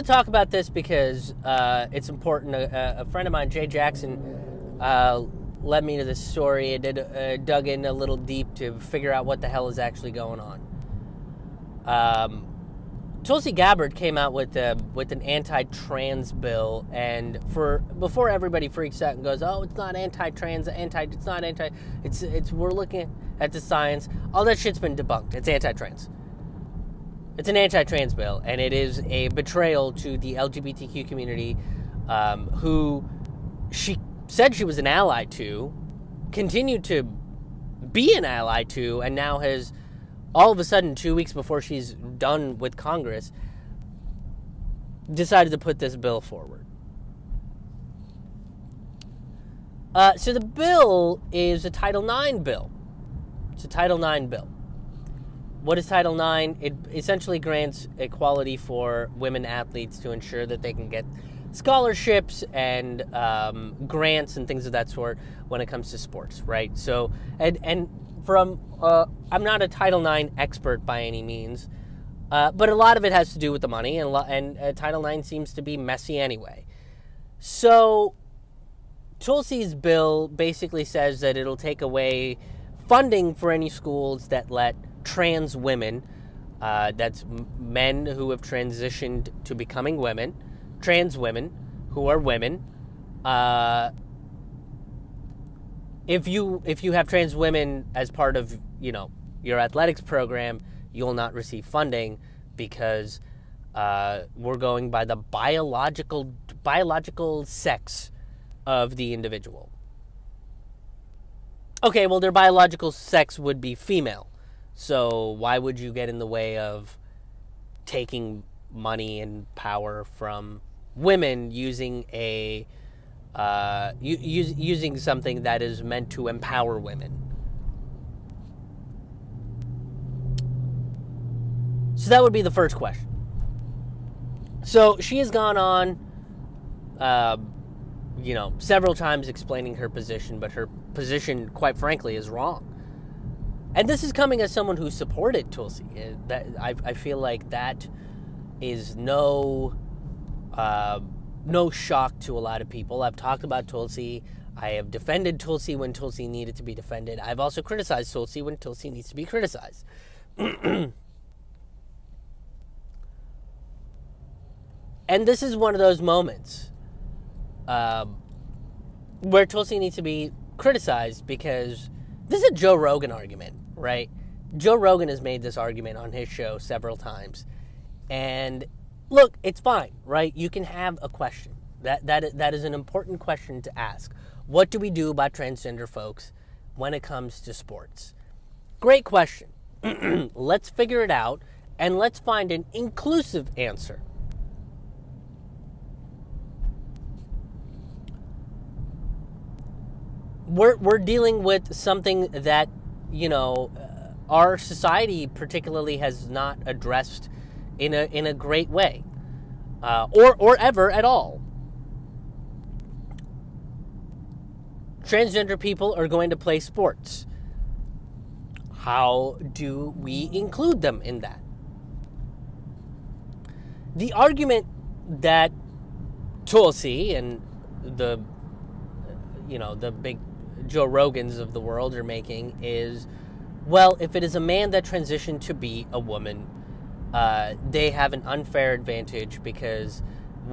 to talk about this because uh, it's important. A, a, friend of mine, Jay Jackson, uh, led me to this story. I did uh, dug in a little deep to figure out what the hell is actually going on. Um, Tulsi Gabbard came out with a, with an anti-trans bill, and for before everybody freaks out and goes, "Oh, it's not anti-trans, anti, it's not anti, it's it's we're looking at the science." All that shit's been debunked. It's anti-trans. It's an anti-trans bill, and it is a betrayal to the LGBTQ community, um, who she said she was an ally to, continued to be an ally to, and now has all of a sudden, two weeks before she's done with Congress, decided to put this bill forward. Uh, so the bill is a Title IX bill. It's a Title IX bill. What is Title IX? It essentially grants equality for women athletes to ensure that they can get scholarships and um, grants and things of that sort when it comes to sports, right? So, and and from uh, I'm not a Title IX expert by any means, uh, but a lot of it has to do with the money, and and uh, Title IX seems to be messy anyway. So, Tulsi's bill basically says that it'll take away funding for any schools that let trans women, uh, that's men who have transitioned to becoming women, trans women who are women, uh, if you if you have trans women as part of you know your athletics program, you will not receive funding because uh, we're going by the biological biological sex of the individual. Okay, well, their biological sex would be female, so why would you get in the way of taking money and power from women using a uh, using something that is meant to empower women. So that would be the first question. So she has gone on, uh, you know, several times explaining her position, but her position, quite frankly, is wrong. And this is coming as someone who supported Tulsi. Uh, that I, I feel like that is no. Uh, no shock to a lot of people. I've talked about Tulsi. I have defended Tulsi when Tulsi needed to be defended. I've also criticized Tulsi when Tulsi needs to be criticized. and this is one of those moments um, where Tulsi needs to be criticized because this is a Joe Rogan argument, right? Joe Rogan has made this argument on his show several times. And look, it's fine, right? You can have a question. That, that, that is an important question to ask. What do we do about transgender folks when it comes to sports? Great question. let's figure it out and let's find an inclusive answer. We're, we're dealing with something that, you know, uh, our society particularly has not addressed in a in a great way, uh, or or ever at all. Transgender people are going to play sports. How do we include them in that? The argument that Tulsi and the you know the big Joe Rogans of the world are making is well, if it is a man that transitioned to be a woman, uh, they have an unfair advantage because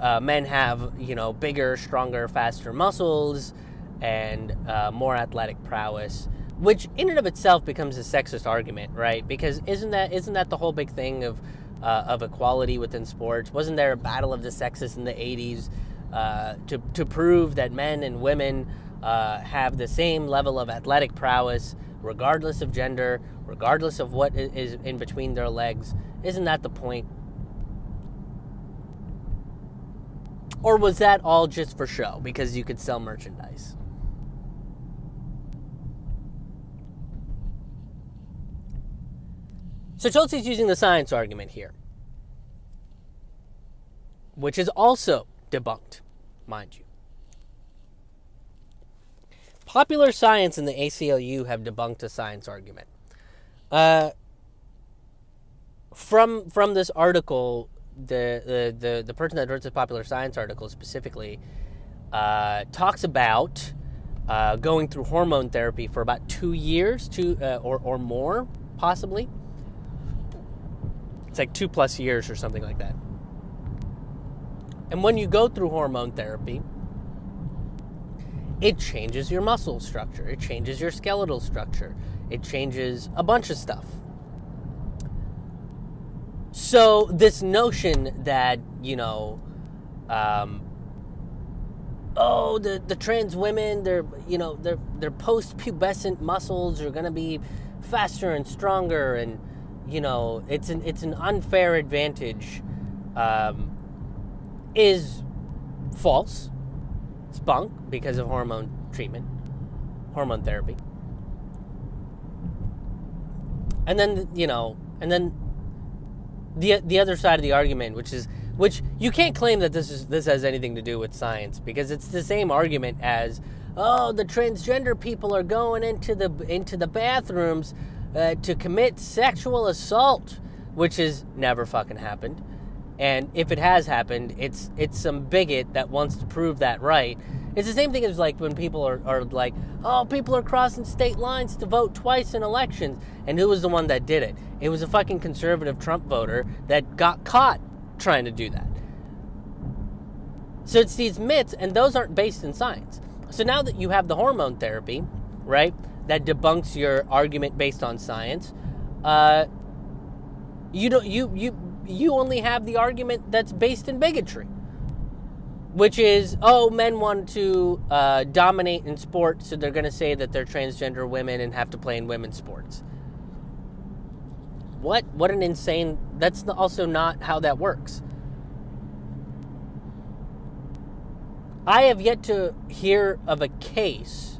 uh, men have you know bigger, stronger, faster muscles and uh, more athletic prowess, which in and of itself becomes a sexist argument, right? Because isn't that isn't that the whole big thing of uh, of equality within sports? Wasn't there a battle of the sexes in the '80s uh, to to prove that men and women uh, have the same level of athletic prowess, regardless of gender, regardless of what is in between their legs? Isn't that the point? Or was that all just for show because you could sell merchandise? So Tulsi's using the science argument here, which is also debunked, mind you. Popular science and the ACLU have debunked a science argument. Uh, from from this article, the the the, the person that wrote this popular science article specifically uh, talks about uh, going through hormone therapy for about two years, two uh, or or more, possibly. It's like two plus years or something like that. And when you go through hormone therapy, it changes your muscle structure, it changes your skeletal structure, it changes a bunch of stuff. So, this notion that, you know, um, oh, the, the trans women, their, you know, their, their post pubescent muscles are going to be faster and stronger, and, you know, it's an, it's an unfair advantage, um, is false. It's bunk because of hormone treatment, hormone therapy. And then, you know, and then the the other side of the argument, which is which you can't claim that this is this has anything to do with science because it's the same argument as oh the transgender people are going into the into the bathrooms uh, to commit sexual assault, which has never fucking happened. And if it has happened, it's it's some bigot that wants to prove that right. It's the same thing as like when people are, are like, oh, people are crossing state lines to vote twice in elections. And who was the one that did it? It was a fucking conservative Trump voter that got caught trying to do that. So it's these myths, and those aren't based in science. So now that you have the hormone therapy, right, that debunks your argument based on science, uh, you don't you you you only have the argument that's based in bigotry, which is oh men want to uh, dominate in sports, so they're going to say that they're transgender women and have to play in women's sports. What what an insane! That's also not how that works. I have yet to hear of a case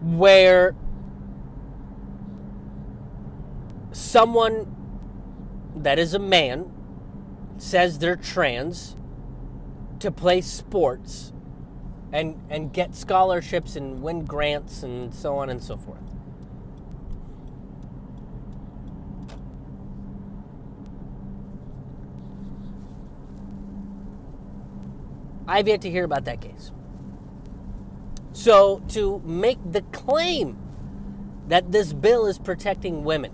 where someone that is a man says they're trans to play sports and and get scholarships and win grants and so on and so forth. I've yet to hear about that case. So, to make the claim that this bill is protecting women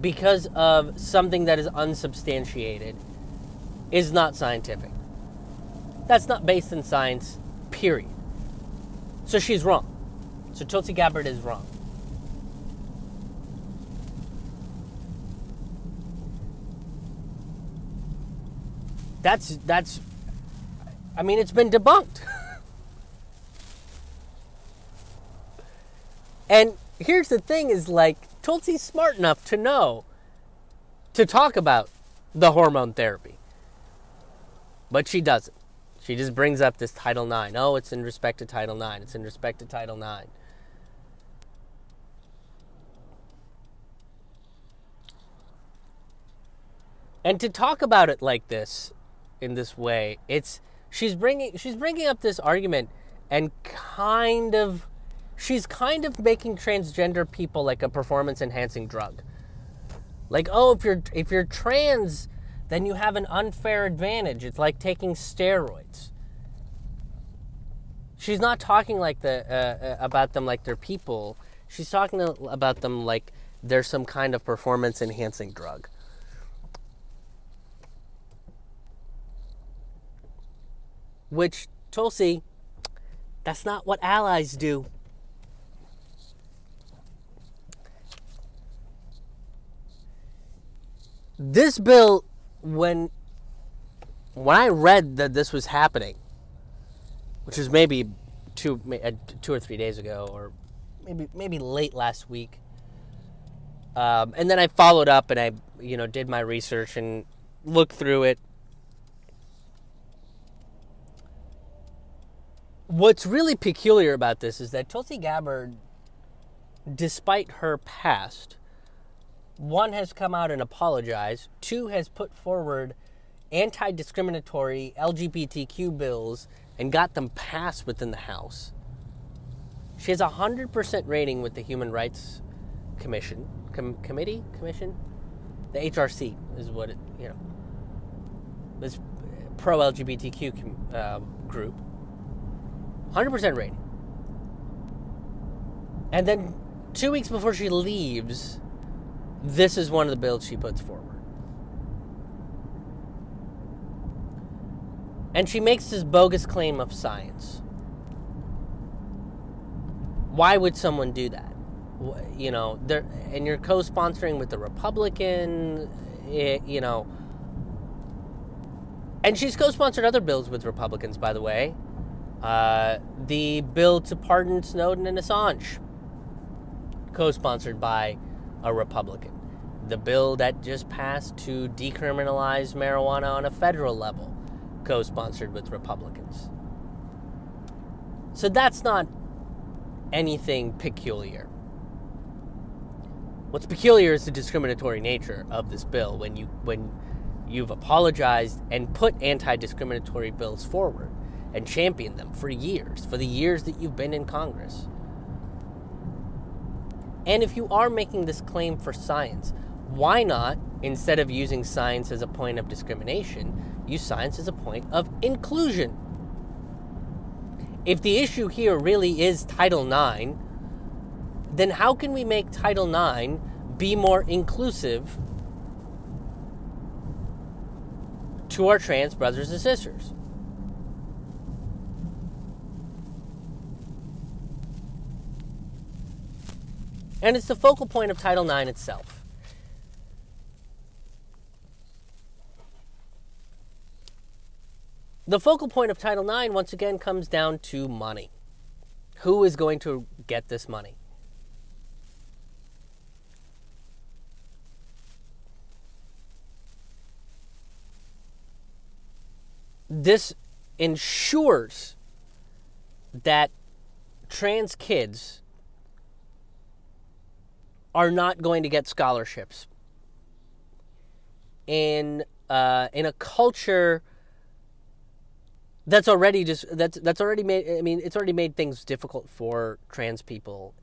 because of something that is unsubstantiated is not scientific. That's not based in science, period. So she's wrong. So Tulsi Gabbard is wrong. That's that's I mean it's been debunked. and here's the thing is like Tulsi's smart enough to know to talk about the hormone therapy. But she doesn't. She just brings up this Title IX. Oh, it's in respect to Title IX. It's in respect to Title IX. And to talk about it like this, in this way, it's she's bringing she's bringing up this argument and kind of she's kind of making transgender people like a performance enhancing drug. Like, oh, if you're if you're trans, then you have an unfair advantage. It's like taking steroids. She's not talking like the uh, uh about them like they're people. She's talking about them like they're some kind of performance enhancing drug. Which Tulsi, that's not what allies do. This bill when when I read that this was happening, which was maybe two uh, two or three days ago, or maybe maybe late last week, um, and then I followed up and I you know did my research and looked through it. What's really peculiar about this is that Tulsi Gabbard, despite her past, one has come out and apologized, two has put forward anti discriminatory LGBTQ bills and got them passed within the House. She has a 100% rating with the Human Rights Commission. Com- committee? Commission? The HRC is what it, you know, this pro LGBTQ uh, group. 100% rating. And then two weeks before she leaves, this is one of the bills she puts forward. And she makes this bogus claim of science. Why would someone do that? You know, and you're co-sponsoring with the Republican, it, you know, and she's co-sponsored other bills with Republicans, by the way. Uh, the bill to pardon Snowden and Assange, co-sponsored by a Republican. The bill that just passed to decriminalize marijuana on a federal level, co sponsored with Republicans. So that's not anything peculiar. What's peculiar is the discriminatory nature of this bill when you when you've apologized and put anti-discriminatory bills forward and championed them for years, for the years that you've been in Congress. And if you are making this claim for science, why not, instead of using science as a point of discrimination, use science as a point of inclusion? If the issue here really is Title IX, then how can we make Title IX be more inclusive to our trans brothers and sisters? And it's the focal point of Title IX itself. The focal point of Title IX, once again, comes down to money. Who is going to get this money? This ensures that trans kids are not going to get scholarships. In uh, in a culture that's already just that's that's already made i mean it's already made things difficult for trans people.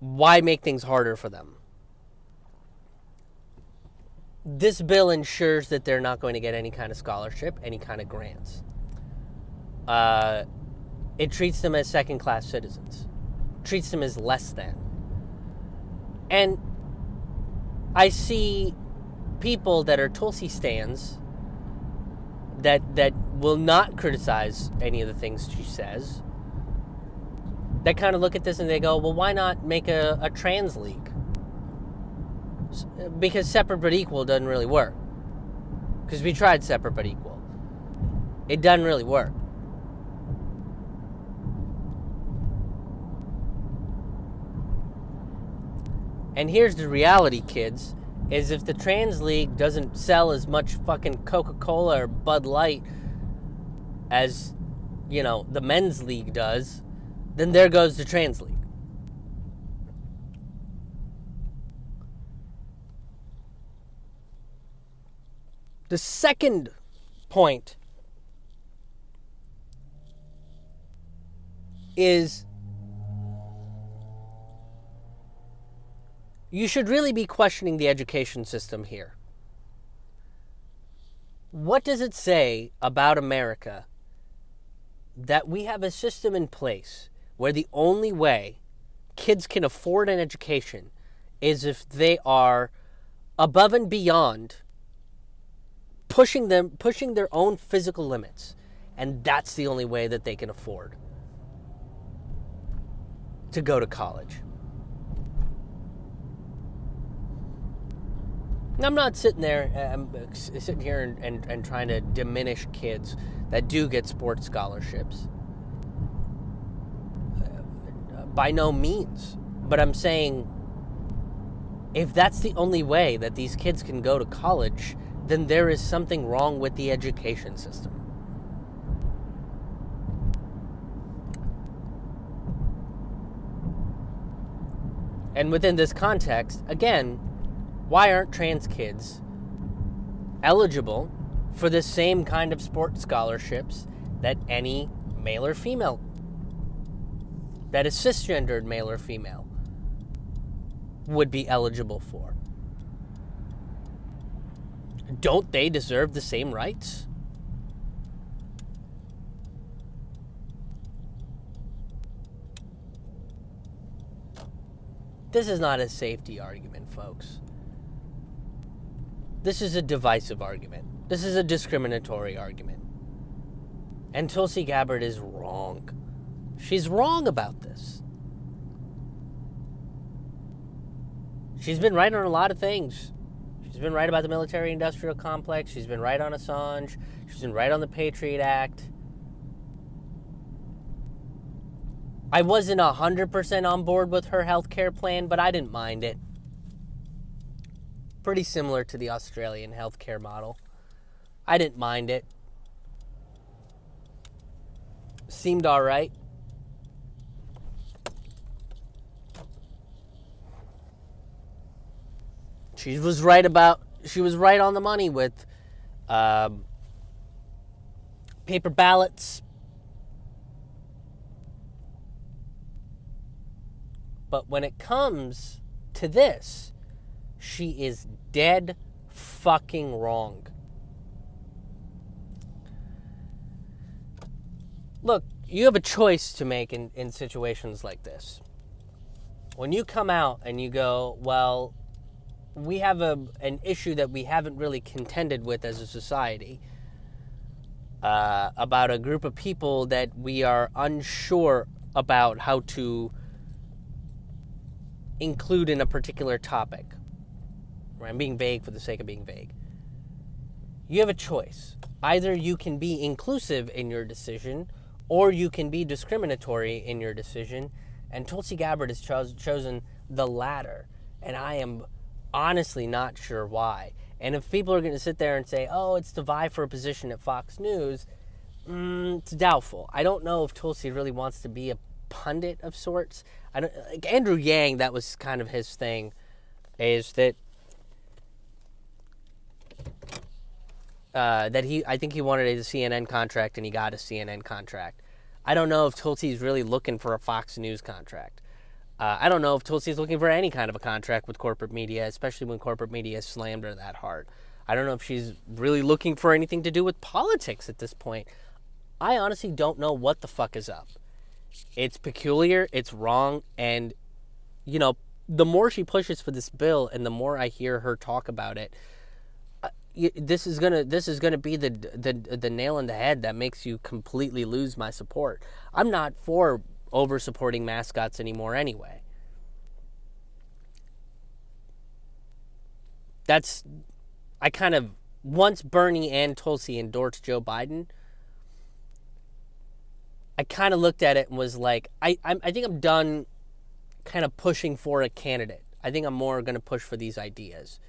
Why make things harder for them? This bill ensures that they're not going to get any kind of scholarship any kind of grants. Uh, it treats them as second class citizens treats them as less than and i see people that are Tulsi stands that that will not criticize any of the things she says. That kind of look at this and they go, well, why not make a, a trans league? Because separate but equal doesn't really work. Because we tried separate but equal. It doesn't really work. And here's the reality, kids is if the trans league doesn't sell as much fucking Coca-Cola or Bud Light as you know the men's league does, then there goes the trans league. The second point is you should really be questioning the education system here. What does it say about America that we have a system in place where the only way kids can afford an education is if they are above and beyond pushing them pushing their own physical limits and that's the only way that they can afford to go to college I'm not sitting there, I'm uh, sitting here and, and, and trying to diminish kids that do get sports scholarships. Uh, by no means. But I'm saying if that's the only way that these kids can go to college, then there is something wrong with the education system. And within this context, again, why aren't trans kids eligible for the same kind of sports scholarships that any male or female, that a cisgendered male or female, would be eligible for. Don't they deserve the same rights? This is not a safety argument, folks. This is a divisive argument. This is a discriminatory argument. And Tulsi Gabbard is wrong. She's wrong about this. She's been right on a lot of things. She's been right about the military industrial complex. She's been right on Assange. She's been right on the Patriot Act. I wasn't 100% on board with her health care plan, but I didn't mind it. Pretty similar to the Australian healthcare model. I didn't mind it. Seemed all right. She was right about. She was right on the money with um, paper ballots. But when it comes to this, she is dead fucking wrong. Look, you have a choice to make in, in situations like this. When you come out and you go, well, we have a, an issue that we haven't really contended with as a society uh, about a group of people that we are unsure about how to include in a particular topic. I'm being vague for the sake of being vague. You have a choice. Either you can be inclusive in your decision, or you can be discriminatory in your decision. And Tulsi Gabbard has cho- chosen the latter. And I am honestly not sure why. And if people are going to sit there and say, oh, it's to vie for a position at Fox News, mm, it's doubtful. I don't know if Tulsi really wants to be a pundit of sorts. I don't, like Andrew Yang, that was kind of his thing, is that uh, that he I think he wanted a CNN contract and he got a CNN contract. I don't know if Tulsi's really looking for a Fox News contract. Uh, I don't know if Tulsi's looking for any kind of a contract with corporate media, especially when corporate media slammed her that hard. I don't know if she's really looking for anything to do with politics at this point. I honestly don't know what the fuck is up. It's peculiar, it's wrong, and, you know, the more she pushes for this bill and the more I hear her talk about it, this is gonna this is gonna be the the the nail in the head that makes you completely lose my support. I'm not for over supporting mascots anymore anyway. That's, I kind of, once Bernie and Tulsi endorsed Joe Biden, I kind of looked at it and was like, I, I, I think I'm done kind of pushing for a candidate. I think I'm more to push for these ideas.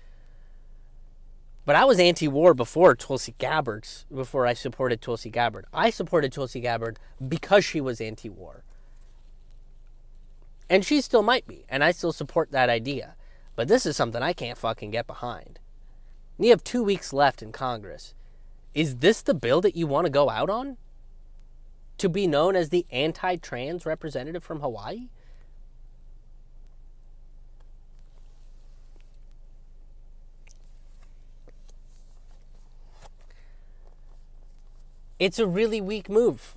But I was anti-war before Tulsi Gabbard, before I supported Tulsi Gabbard. I supported Tulsi Gabbard because she was anti-war. And she still might be, and I still support that idea. But this is something I can't fucking get behind. You have two weeks left in Congress. Is this the bill that you want to go out on? To be known as the anti trans representative from Hawaii? It's a really weak move.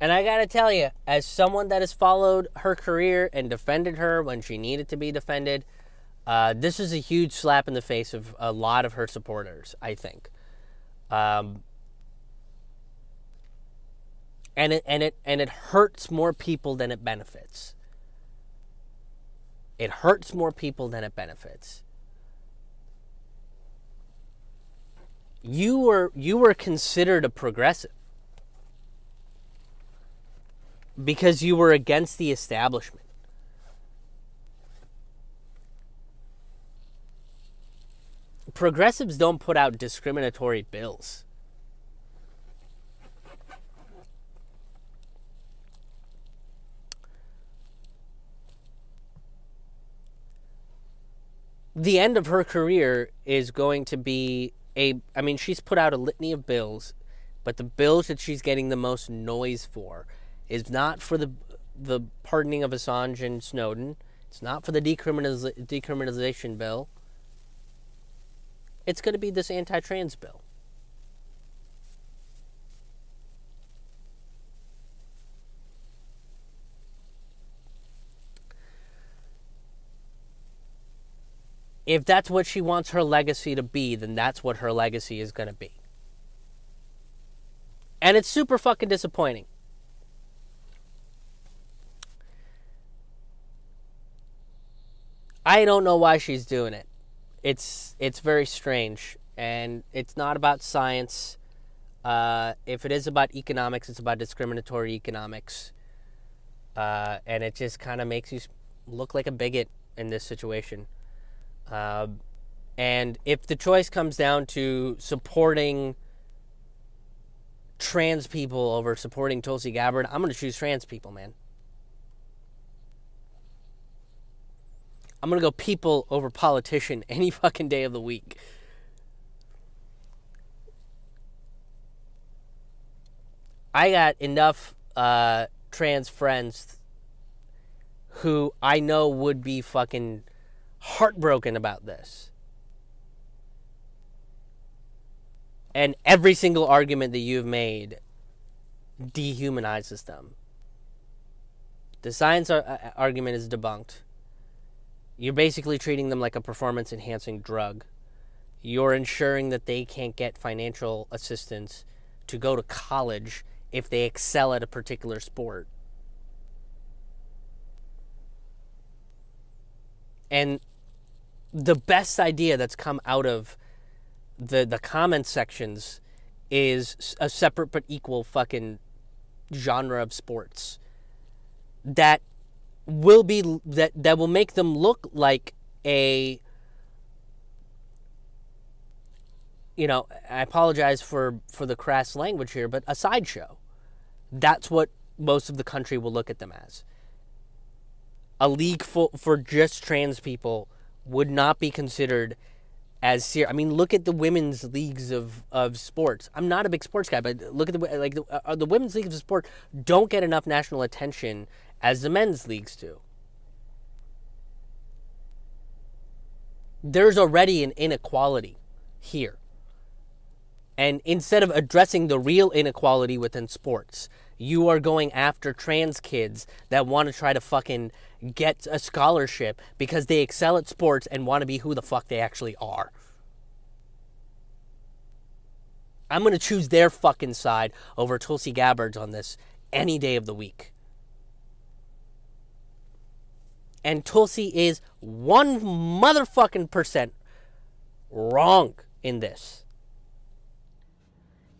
And I gotta tell you, as someone that has followed her career and defended her when she needed to be defended, uh, this is a huge slap in the face of a lot of her supporters, I think. Um, and it and it and it hurts more people than it benefits. It hurts more people than it benefits. You were you were considered a progressive because you were against the establishment. Progressives don't put out discriminatory bills. The end of her career is going to be a I mean she's put out a litany of bills But the bills that she's getting the most noise for is not for the the pardoning of Assange and Snowden. It's not for the decriminaliz- decriminalization bill. It's going to be this anti-trans bill. If that's what she wants her legacy to be, then that's what her legacy is going to be. And it's super fucking disappointing. I don't know why she's doing it. It's it's very strange, and it's not about science. Uh, if it is about economics, it's about discriminatory economics, uh, and it just kind of makes you look like a bigot in this situation. Uh, and if the choice comes down to supporting trans people over supporting Tulsi Gabbard, I'm going to choose trans people, man. I'm going to go people over politician any fucking day of the week. I got enough uh, trans friends who I know would be fucking heartbroken about this. And every single argument that you've made dehumanizes them. The science ar- uh, argument is debunked. You're basically treating them like a performance enhancing drug. You're ensuring that they can't get financial assistance to go to college if they excel at a particular sport. And the best idea that's come out of the the comment sections is a separate but equal fucking genre of sports that will be that that will make them look like a you know i apologize for for the crass language here but a sideshow. That's what most of the country will look at them as. A league for for just trans people would not be considered as serious. I mean, look at the women's leagues of, of sports. I'm not a big sports guy, but look at the like the, uh, the women's leagues of sport don't get enough national attention as the men's leagues do. There's already an inequality here. And instead of addressing the real inequality within sports, you are going after trans kids that want to try to fucking get a scholarship because they excel at sports and want to be who the fuck they actually are. I'm going to choose their fucking side over Tulsi Gabbard's on this any day of the week. And Tulsi is one motherfucking percent wrong in this.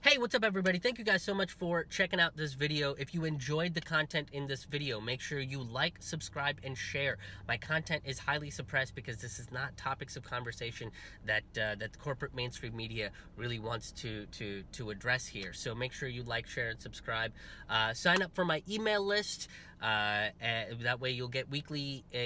Hey, what's up everybody? Thank you guys so much for checking out this video. If you enjoyed the content in this video, make sure you like, subscribe, and share. My content is highly suppressed because this is not topics of conversation that uh, that the corporate mainstream media really wants to to to address here. So make sure you like, share, and subscribe. Uh, sign up for my email list. Uh, that way you'll get weekly uh,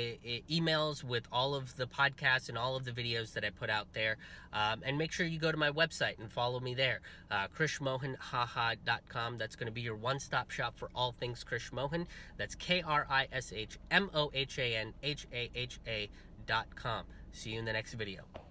emails with all of the podcasts and all of the videos that I put out there. Um, and make sure you go to my website and follow me there, uh, krishmohanhaha.com. That's going to be your one-stop shop for all things Krish Mohan. That's K-R-I-S-H-M-O-H-A-N-H-A-H-A dot com. See you in the next video.